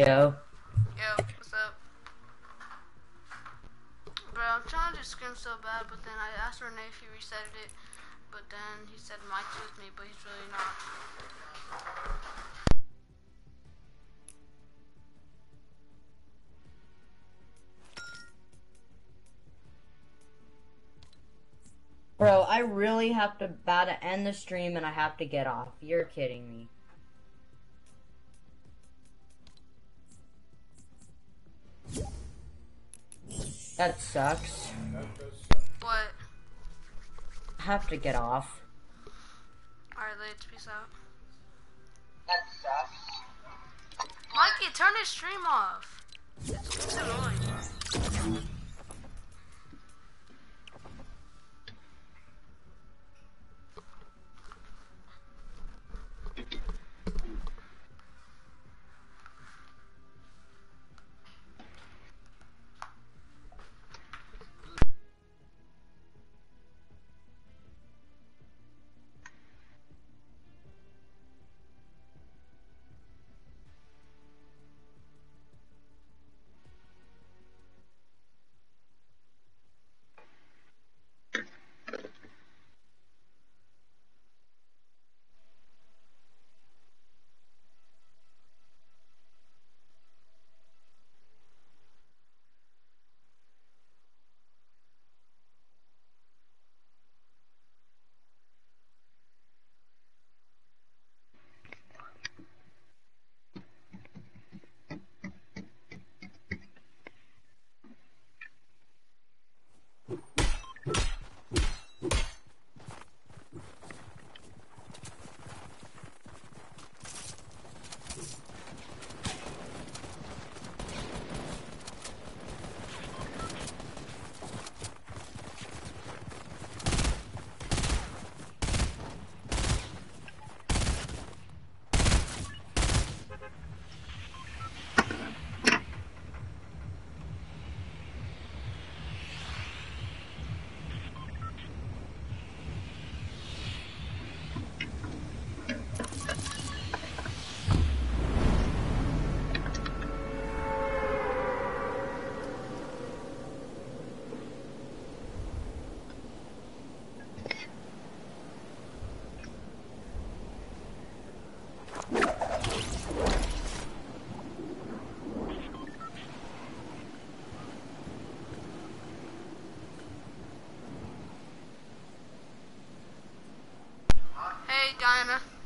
Yo. Yo, what's up? Bro, I'm trying to scrim so bad, but then I asked Renee if he reset it, but then he said Mike's with me, but he's really not. Bro, I really have to about to end the stream and I have to get off. You're kidding me. That sucks. What? I have to get off. Alright, let's peace out. That sucks. Mikey, turn his stream off. It's too annoying. Diana.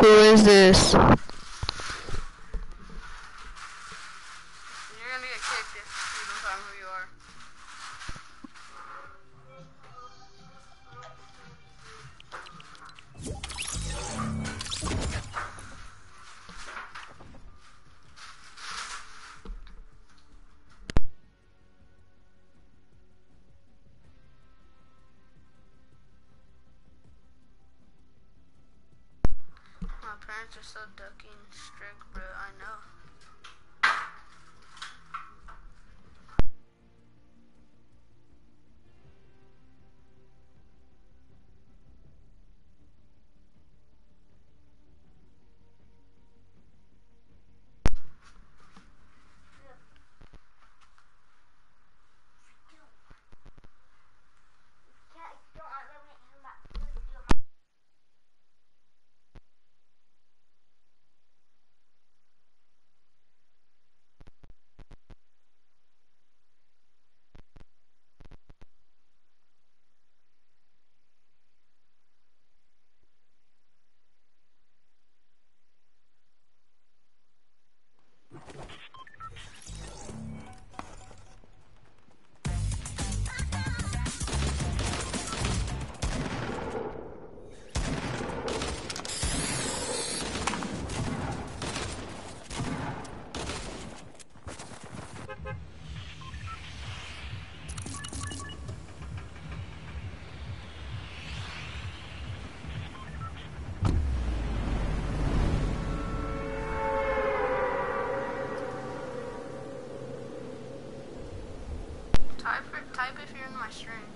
Who is this? Parents are so ducking strict, bro. I know. If you're in my stream.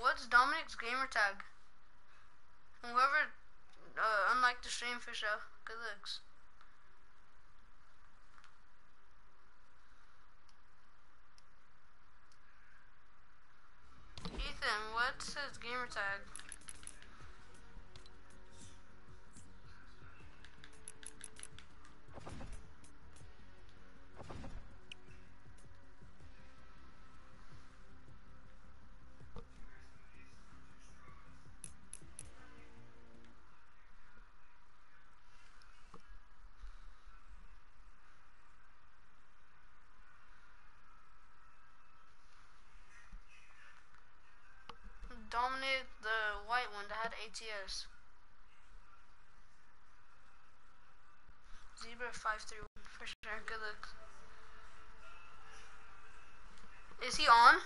What's Dominic's gamer tag? Whoever, uh, unlike the stream show. Good looks. Ethan, what's his gamer tag? The white one that had ATS. Zebra five three one for sure. Good look. Is he on?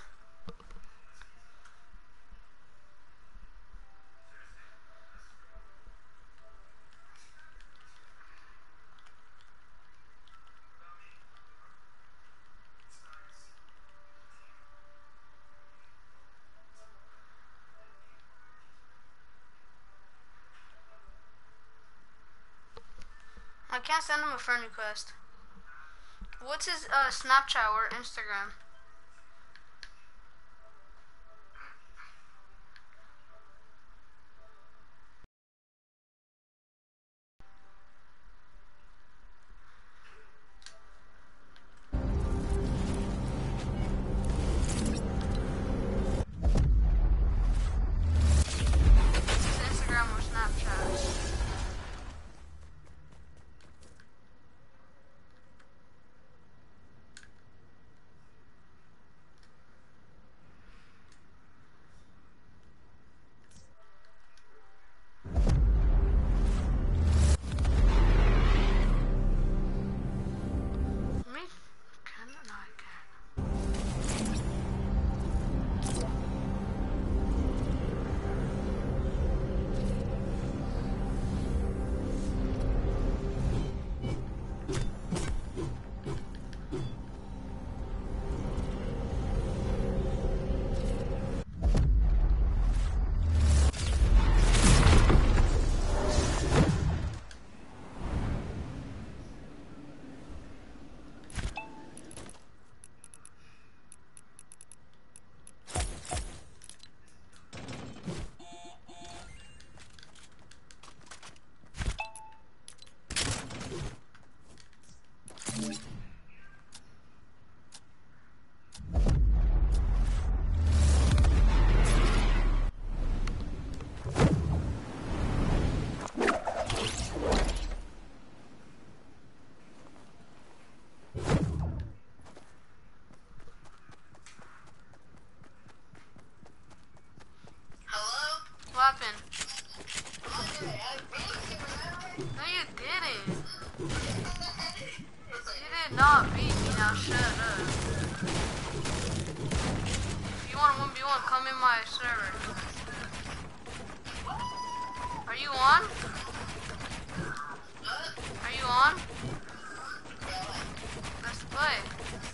I can't send him a friend request. What's his uh, Snapchat or Instagram?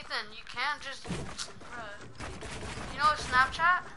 Ethan, you can't just. Bruh. You know Snapchat?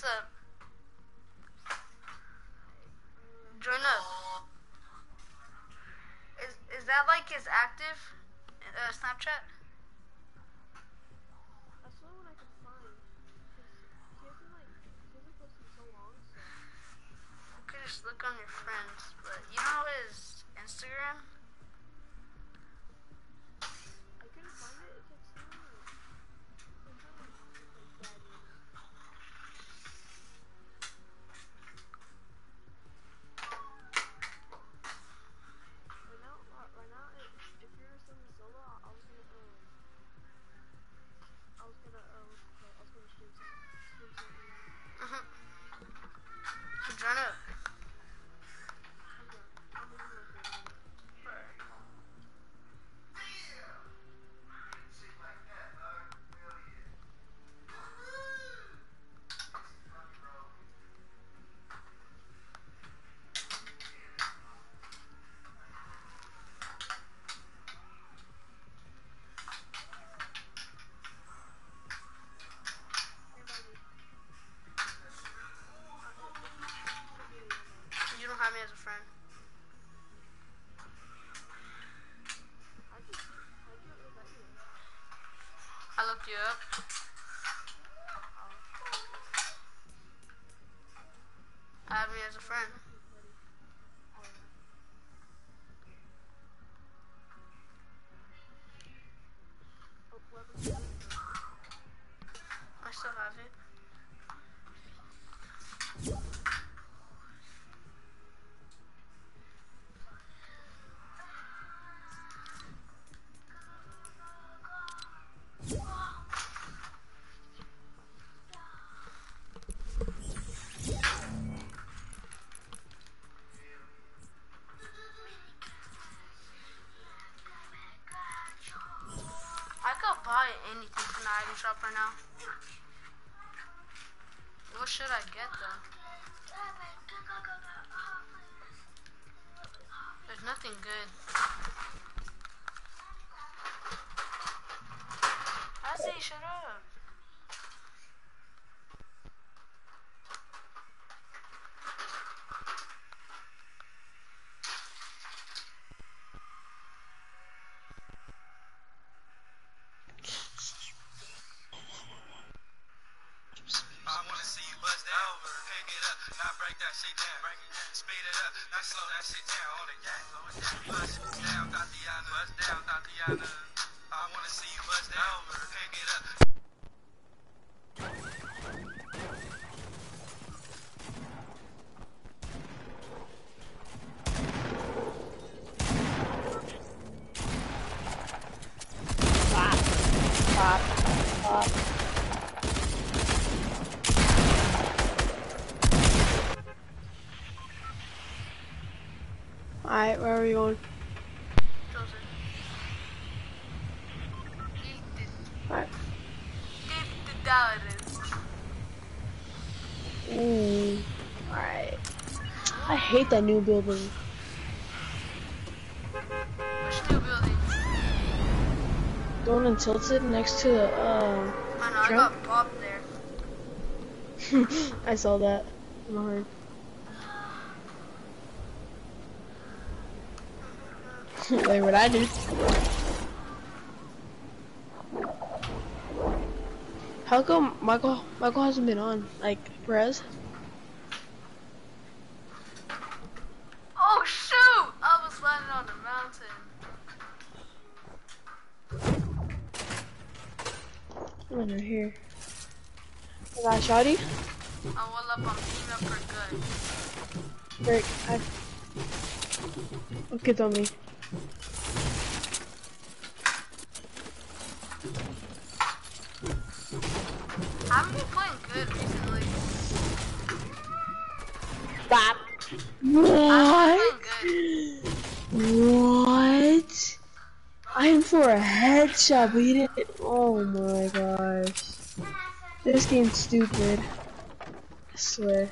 What's up? Join up. Is is that like his active uh, Snapchat? That's the only one I can find. 'Cause he hasn't like he hasn't posted in so long. You could just look on your friends, but you know his Instagram? Up. Anything from the item shop right now. What should I get though? There's nothing good. Pop. Alright, where are we going? Alright. Ooh. Alright. I hate that new building. One in Tilted next to the, uh, I know, I got popped there. I saw that. in the hard. Wait, what I do. How come Michael Michael hasn't been on? Like Perez? Oh shoot! I was landing on the mountain. I'm under here. I got Shoddy. I will up on team up for good. Break. I. Okay, tell me. I haven't been playing good recently. Bop. I What? For a headshot, but you didn't. Oh my gosh. This game's stupid. I swear.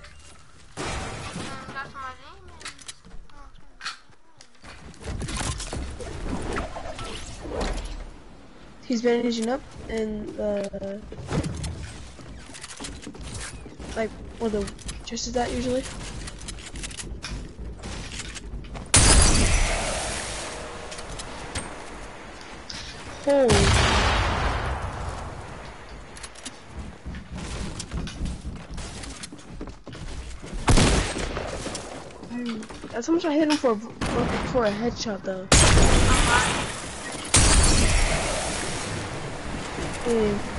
He's bandaging up, and uh, like where the chest is at usually. That's how much I hit him for for, for a headshot though. Mm.